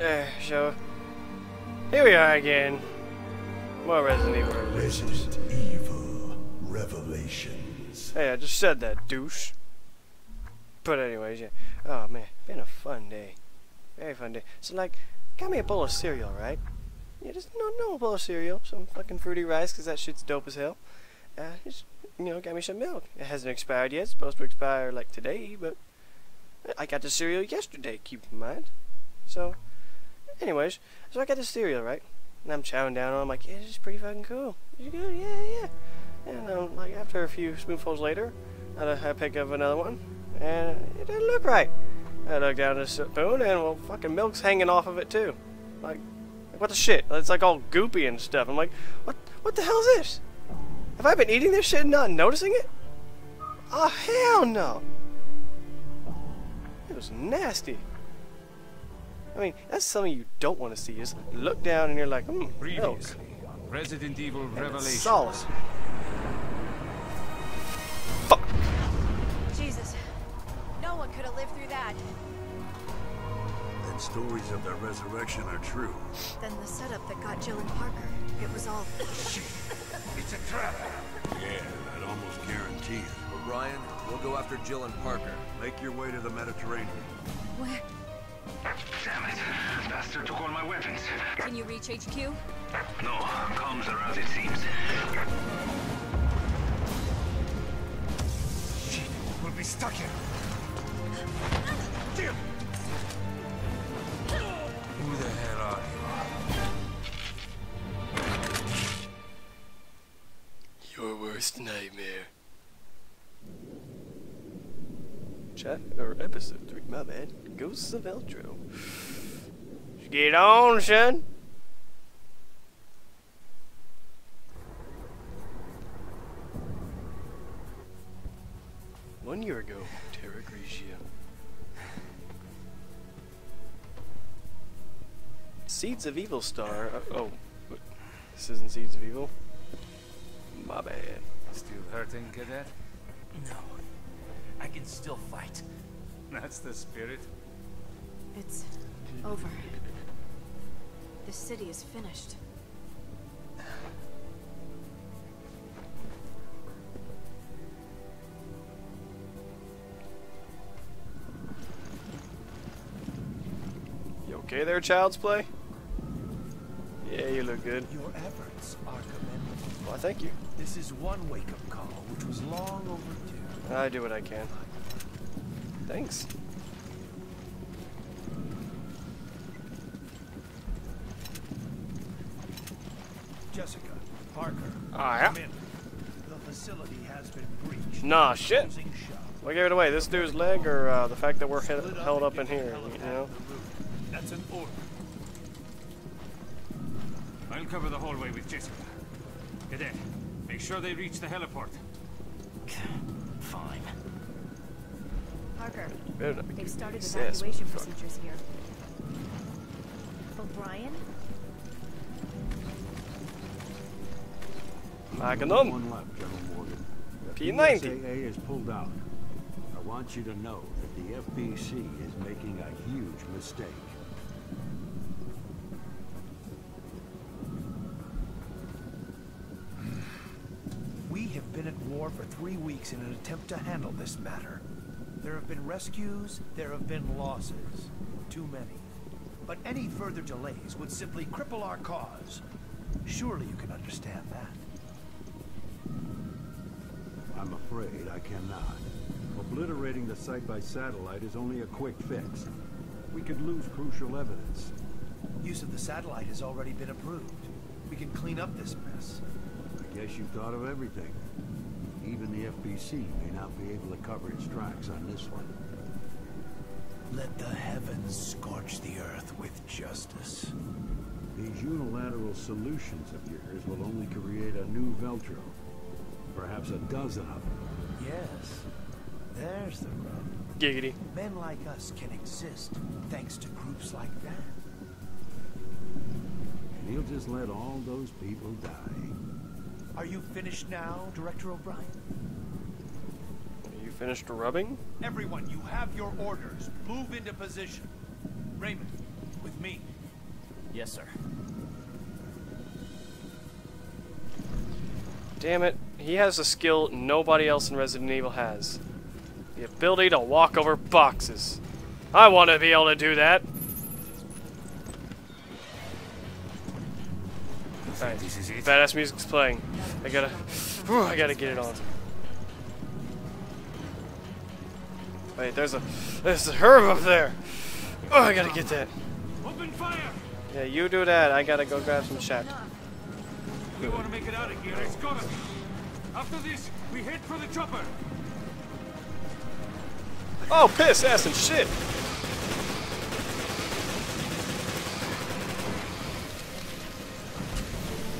Uh, so, here we are again. More Resident Evil Revelations. Resident Evil Revelations. Hey, I just said that, douche. But anyways, yeah. Oh man, been a fun day. Very fun day. So like, got me a bowl of cereal, right? Yeah, just no normal bowl of cereal, some fucking fruity rice, cause that shit's dope as hell. Uh, just you know, got me some milk. It hasn't expired yet. It's supposed to expire like today, but I got the cereal yesterday. Keep in mind. So, anyways, so I got the cereal, right? And I'm chowing down on. it. I'm like, yeah, this is pretty fucking cool. Is it good? Yeah, yeah. And um, like after a few spoonfuls later, I, pick up another one, and it didn't look right. I look down at the spoon, and well, fucking milk's hanging off of it too. Like, like what the shit? It's like all goopy and stuff. I'm like, what? What the hell is this? Have I been eating this shit and not noticing it? Oh hell no! It was nasty. I mean, that's something you don't want to see. Is look down and you're like, hmm, milk. Previously on Resident Evil And it's solid. Fuck. Jesus. No one could have lived through that. Then stories of their resurrection are true. Then the setup that got Jill and Parker. It was all. It's a trap. Yeah, I'd almost guarantee it. O'Brien, we'll go after Jill and Parker. Make your way to the Mediterranean. Where? Damn it. Bastard took all my weapons. Can you reach HQ? No, comms are out, it seems. Shit, we'll be stuck here. Jill! Who the hell are you? Your worst nightmare. Chat or episode three, my bad. Ghosts of Veltro. Get on, son. One year ago, Terra Grigia. Seeds of Evil Star. Uh, oh, this isn't Seeds of Evil. My bad. Still hurting, cadet? No. I can still fight. That's the spirit. It's over. The city is finished. You okay there, Child's Play? Yeah, you look good. Your efforts are commendable. Why, thank you. This is one wake-up call, which was long overdue. I do what I can. Thanks. Jessica, Parker, Ah, yeah. in. The facility has been breached. Nah, shit. Closing shut. What gave it away? This dude's leg or uh, the fact that we're he held up in here, you know? to the roof. That's an order. I'll cover the hallway with Jessica. Cadet, make sure they reach the heliport. Fine. Parker, Better not they've started evacuation procedures here. O'Brien? Magnum. One left, General Morgan. The P90. BSAA is pulled out. I want you to know that the FBC is making a huge mistake. We have been at war for three weeks in an attempt to handle this matter. There have been rescues, there have been losses. Too many. But any further delays would simply cripple our cause. Surely you can understand that. I'm afraid I cannot. Obliterating the site by satellite is only a quick fix. We could lose crucial evidence. Use of the satellite has already been approved. We can clean up this mess. I guess you've thought of everything. Even the FBC may not be able to cover its tracks on this one. Let the heavens scorch the earth with justice. These unilateral solutions of yours will only create a new Veltro. Perhaps a dozen of them. Yes, there's the rub. Giggity. Men like us can exist thanks to groups like that. And he'll just let all those people die. Are you finished now, Director O'Brien? Are you finished rubbing? Everyone, you have your orders. Move into position. Raymond, with me. Yes, sir. Damn it. He has a skill nobody else in Resident Evil has. The ability to walk over boxes. I want to be able to do that. This is it. badass music's playing. I gotta, whew, I gotta get it on. Wait, there's a, there's a herb up there. Oh, I gotta get that. Open fire! Yeah, you do that. I gotta go grab some shit. We want to make it out of here. It's gotta be. After this, we head for the chopper. Oh, piss, ass, and shit.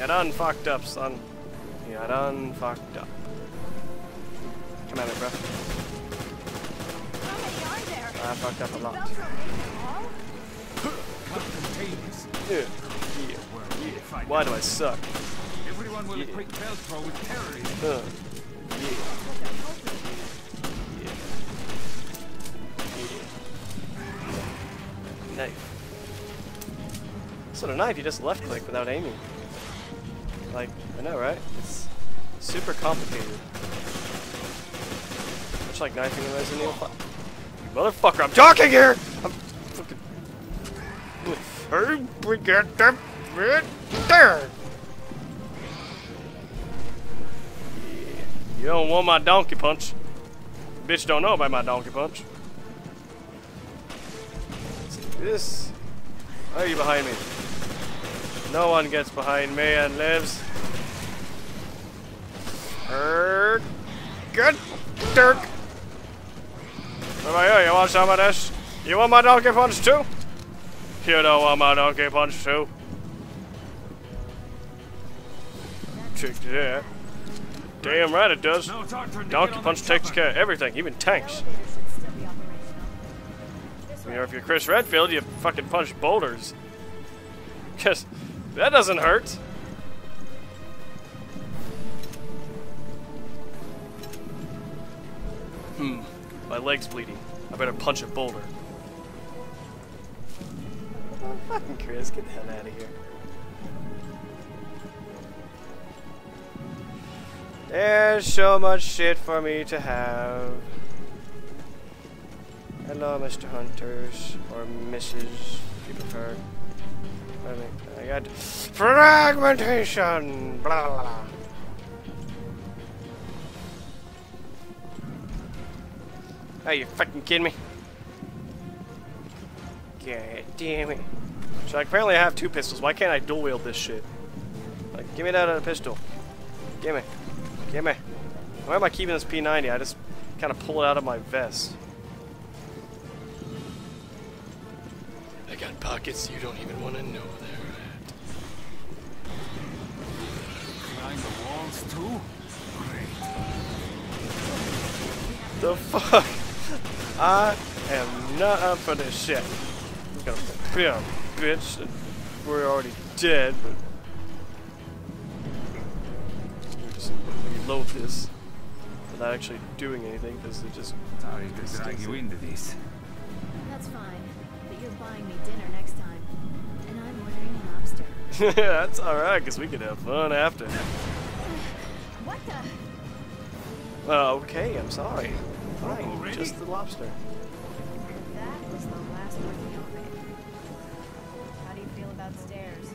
You done fucked up, son. You done fucked up. Come at me, bro. How many are there? I fucked up a lot. Bells are all? Containers. Yeah. Yeah. Why do I suck? Everyone will Yeah. equate Veltro with terrorism. Uh, yeah. Yeah. Yeah. Knife. So the knife, you just left click without aiming. Like, I know, right? It's super complicated. Much like knifing in Resident Evil 5. You motherfucker, I'm talking here! I'm fucking... Hey, we get right there! You don't want my donkey punch. Bitch don't know about my donkey punch. Let's do this. Why are you behind me? No one gets behind me and lives. Er, good Dirk. What about you? You want some of this? You want my donkey punch too? You don't want my donkey punch too? Check that. Damn right it does. Now it's our turn to Donkey Punch takes care of everything, even tanks. Elevator should still be operational. This I mean, if you're Chris Redfield, you fucking punch boulders. Cause that doesn't hurt. Hmm. My leg's bleeding. I better punch a boulder. Oh, fucking Chris, get the hell out of here. There's so much shit for me to have. Hello, Mr. Hunters, or Mrs. if you prefer. I got fragmentation. Blah blah blah. Are you fucking kidding me? God damn it. So like, apparently I have two pistols. Why can't I dual wield this shit? Like, give me that other pistol. Give me. Give me. Why am I keeping this P90? I just kind of pull it out of my vest. Pockets you don't even want to know they're at. Climb the walls too? Great. The fuck? I am not up for this shit. I'm gonna be a bitch. We're already dead, but we just reload this without actually doing anything because it just Sorry to drag you into this. Buying me dinner next time. And I'm ordering lobster. that's alright because we can have fun after. What the? Uh, okay, I'm sorry. Fine, Already? just the lobster. That was the last one on it. How do you feel about stairs?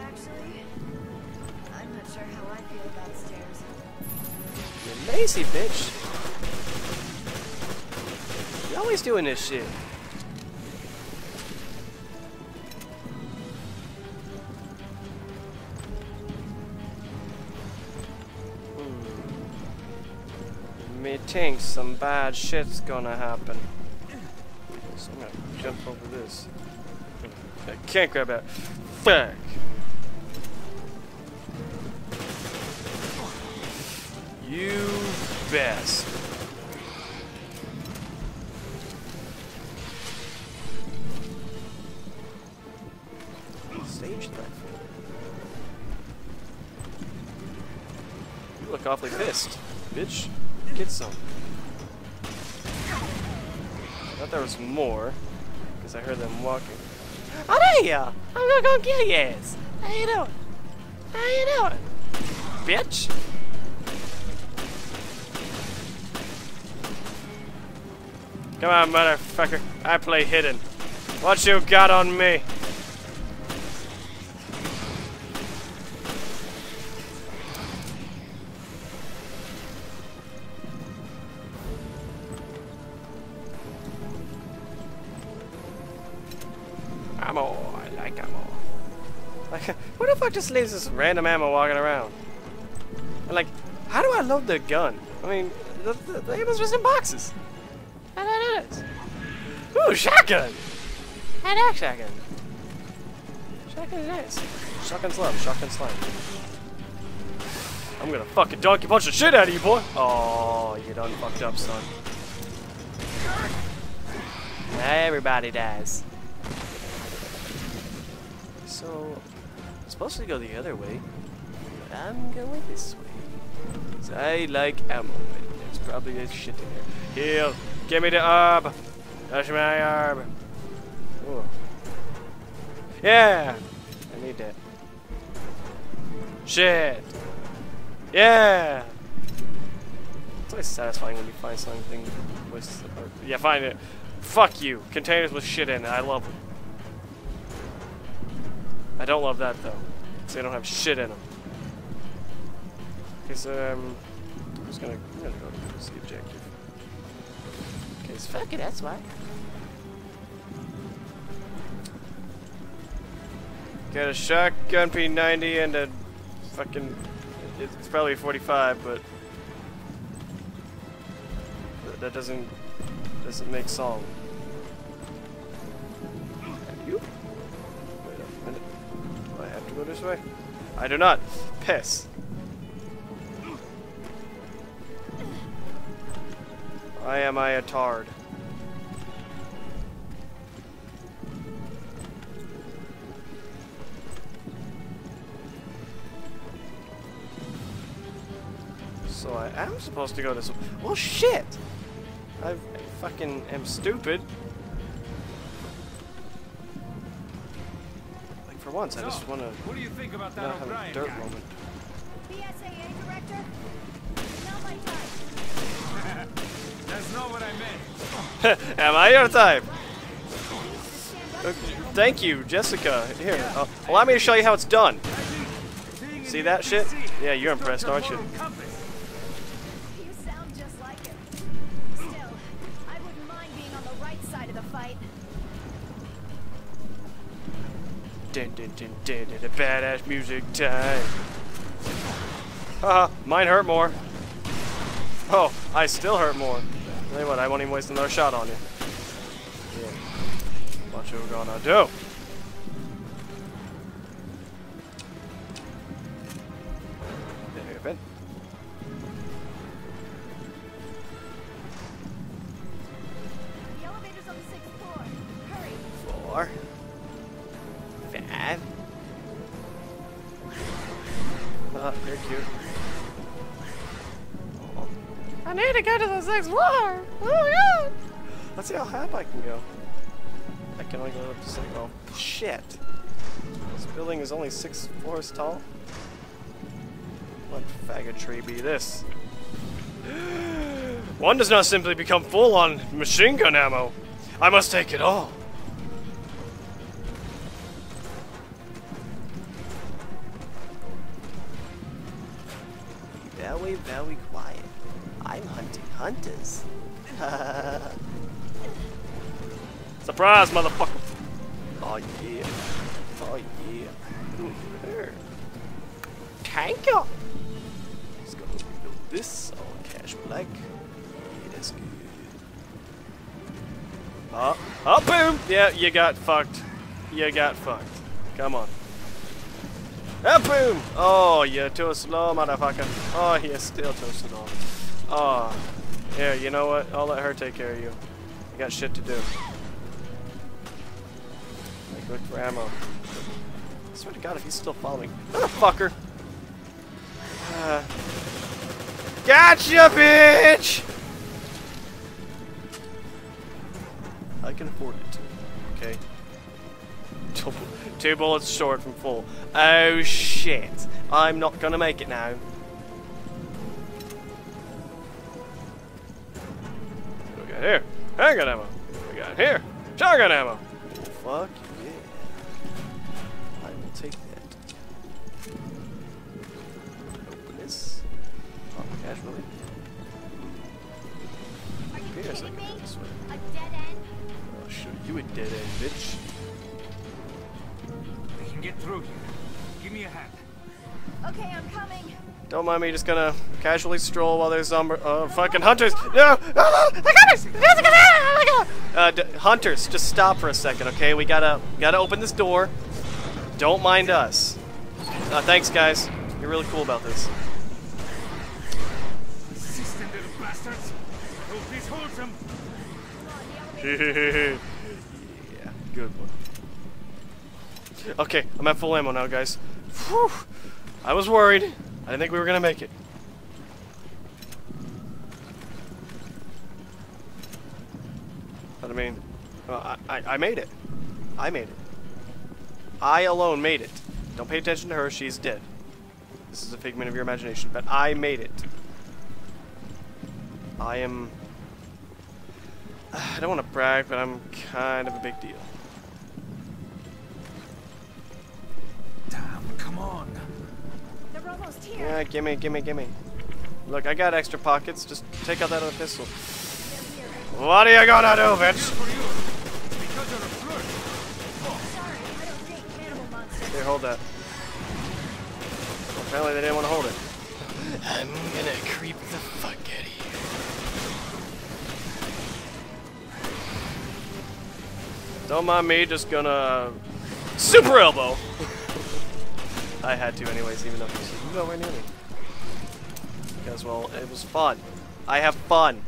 Actually, I'm not sure how I feel about stairs. You're lazy bitch. You're always doing this shit. Thinks some bad shit's gonna happen. So I'm gonna jump over this. I can't grab that. Fuck. You best. Stage threat. You look awfully pissed, bitch. Get some. Thought there was more, because I heard them walking. Oh, there. I'm gonna go kill your ass. How you doing? How you doing? Bitch. Come on, motherfucker. I play hidden. What you got on me? Like, who the fuck just leaves this random ammo walking around? And like, how do I load the gun? I mean, the, the, the ammo's just in boxes. How do I do this? Ooh, shotgun! I like shotgun. Shotgun's nice. Shotgun's love. Shotgun's love. I'm gonna fucking donkey punch the shit out of you, boy! Oh, you done fucked up, son. Everybody dies. Supposed to go the other way, but I'm going this way. 'Cause I like ammo, and there's probably a shit in there. Heal! Give me the herb! Touch my herb! Ooh. Yeah! I need that. Shit! Yeah! It's always satisfying when you find something with... Or, yeah, find it. Fuck you! Containers with shit in it. I love them. I don't love that though. Because they don't have shit in them. Okay, so um, I'm just gonna, I'm gonna go to the objective. Okay, so fuck it, that's why. Got a shotgun P90 and a fucking, it's probably 45, but that doesn't, doesn't make song. This way? I do not. Piss. I am I a tard. So I am supposed to go this way. Well, shit! I fucking am stupid. For once, I just want to What do you think about that not have a dirt guy? moment. BSAA director? Not my type. That's not what I meant. Am I your type? Uh. Thank you, Jessica. Here, uh, allow me to show you how it's done. See that shit? Yeah, you're impressed, aren't you? moral compass. You Dun, dun, dun, dun, dun, dun, badass music time. Haha, mine hurt more. Oh, I still hurt more. Tell you what, I won't even waste another shot on you. Yeah. What you gonna do? Only six floors tall. What faggotry be this? One does not simply become full on machine gun ammo. I must take it all. Very, very quiet. I'm hunting hunters. Surprise, motherfucker! Oh yeah. Oh yeah. There. Tanker! Let's go reload this on cash black. Yeah, that's good. Oh, oh, boom! Yeah, you got fucked. You got fucked. Come on. Ah, boom! Oh, you're too slow, motherfucker. Oh, you're still too slow. Oh. Here, you know what? I'll let her take care of you. You got shit to do. Look for ammo. Swear to God, if he's still following. Motherfucker! Uh, gotcha, bitch! I can afford it. Okay? Two, bullets short from full. Oh shit. I'm not gonna make it now. We got here? Handgun ammo. We got here? Shotgun ammo. Fuck will take that. Open this. Oh, casually. Are you Appears kidding me? this way. A dead end? I'll show you a dead end, bitch. We can get through here. Give me a hand. Okay, I'm coming. Don't mind me just gonna casually stroll while there's some uh, fucking hunters. No! Ah, they're coming! Uh, d- hunters, just stop for a second, okay? We gotta gotta open this door. Don't mind us. Uh, thanks, guys. You're really cool about this. Persistent little bastards. Hope this holds them. yeah, good one. Okay, I'm at full ammo now, guys. Whew. I was worried. I didn't think we were gonna make it. But I mean, well, I, I, I made it. I made it. I alone made it. Don't pay attention to her, she's dead. This is a figment of your imagination, but I made it. I am I don't want to brag, but I'm kind of a big deal. Damn, come on. They're almost here. Yeah, gimme, gimme, gimme. Look, I got extra pockets. Just take out that other pistol. What are you gonna do, bitch? Here, hold that. Apparently they didn't want to hold it. I'm gonna creep the fuck out of here. Don't mind me, just gonna super elbow. I had to anyways, even though he was nowhere near me. Because well, it was fun. I have fun.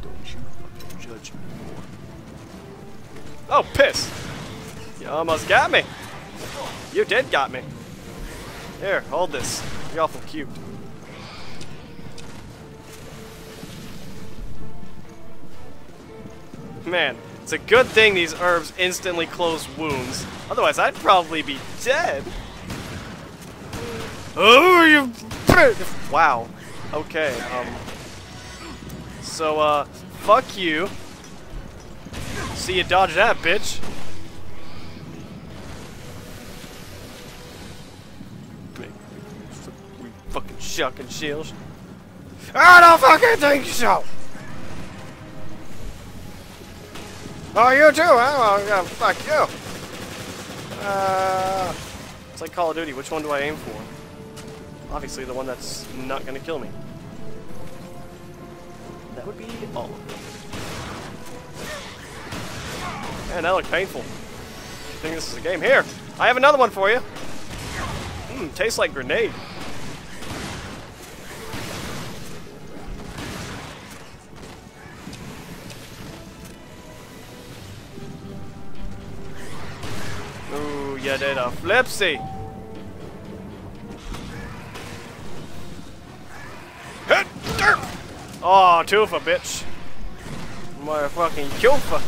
Don't you fucking judge me more. Oh, piss! You almost got me. You did got me. Here, hold this. You're awful cute. Man, it's a good thing these herbs instantly close wounds. Otherwise, I'd probably be dead. Oh, you! Wow. Okay, um... So, uh, fuck you. See you dodge that, bitch. Fucking shucking shields. I don't fucking think so! Oh, you too, huh? Well, fuck you. Uh, it's like Call of Duty. Which one do I aim for? Obviously, the one that's not gonna kill me. That would be all. of them. Man, that looked painful. I think this is a game. Here, I have another one for you. Mmm, tastes like grenade. Ooh, you did a flipsy. Hit, derp. Oh, toofa, bitch. Motherfucking toofa.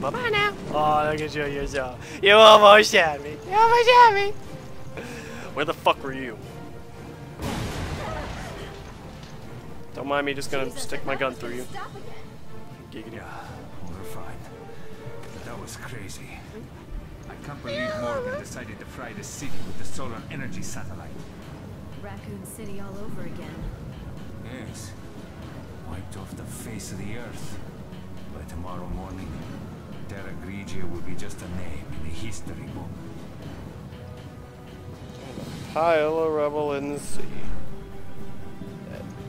Bye bye now. Oh, look at you, you're so. You almost had me. You almost had me. Where the fuck were you? Don't mind me just gonna Jesus, stick my gun through you. Stop again. Giggity. Yeah, we're fine. That was crazy. I can't believe Morgan decided to fry the city with the solar energy satellite. Raccoon City all over again. Yes. Wiped off the face of the earth. By tomorrow morning, Terra Grigia will be just a name in the history book. a Pile of rubble in the sea.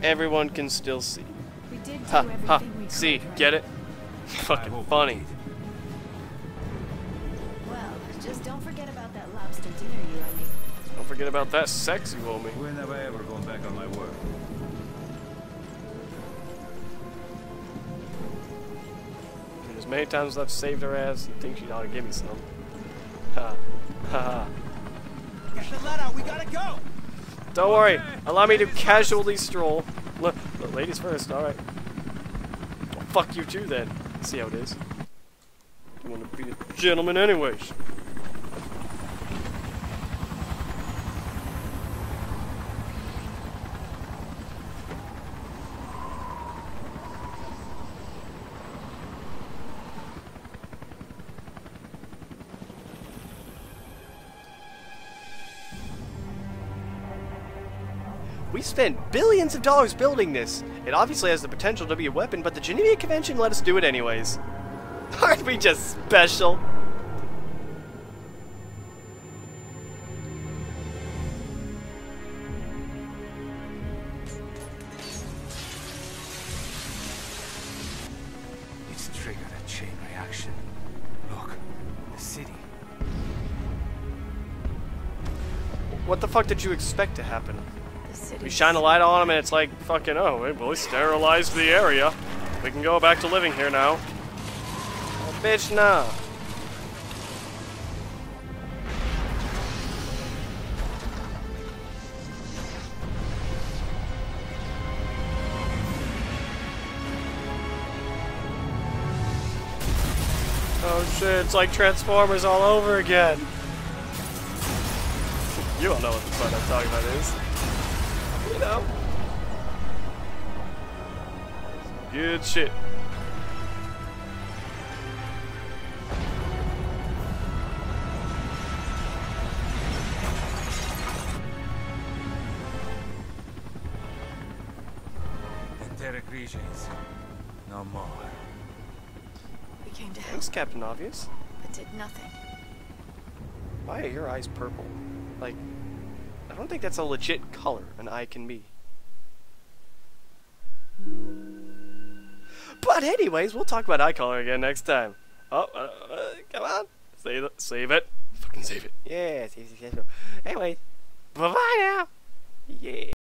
Everyone can still see. We did do Ha everything ha. we could. See, right? get it? Fucking hope we funny. Did. Well, just don't forget about that lobster dinner you owe me. Don't forget about that sex you owe me. When have I ever gone back on my word? And as many times as I've saved her ass and think she ought to give me some. Ha. Ha ha. Get the letter, we gotta go! Don't worry. Allow me to casually stroll. Look, look, ladies first, alright. Well, fuck you too then. See how it is. You want to be a gentleman anyways. We spent billions of dollars building this. It obviously has the potential to be a weapon, but the Geneva Convention let us do it anyways. Aren't we just special? It's triggered a chain reaction. Look, the city. What the fuck did you expect to happen? City. We shine a light on them and it's like, fucking, oh, well, we sterilized the area. We can go back to living here now. Oh, bitch, nah. Oh shit, it's like Transformers all over again. You don't know what the fuck I'm talking about is. You know? Good shit. And Terra No more. We came to help, Thanks, Captain Obvious. but did nothing. Why are your eyes purple? Like, I don't think that's a legit color an eye can be. But anyways, we'll talk about eye color again next time. Oh, uh, uh, come on. Save it. Save it. Fucking save it. Yeah, save it. Save it. Anyway, bye-bye now. Yeah.